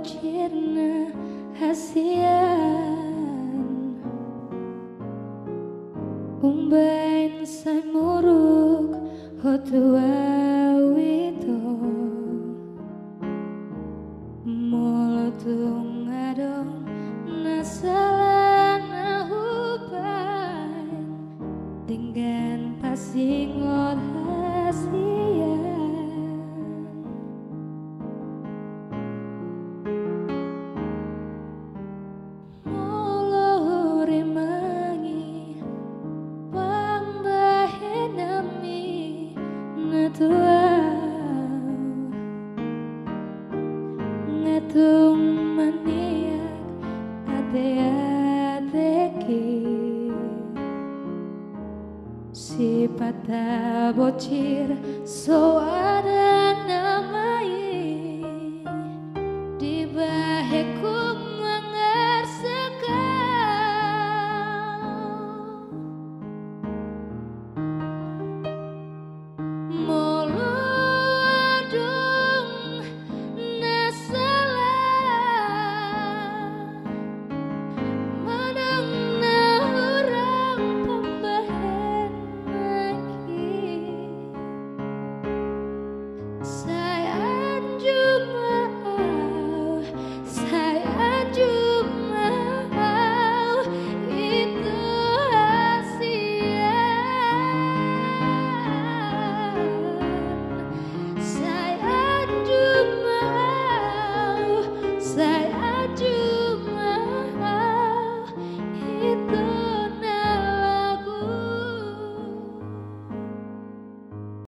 bocirna hasian. Umbain say muruk hotua wito. Molotung adong nasalana hubain Dengan pasingot Si patavo cir so arana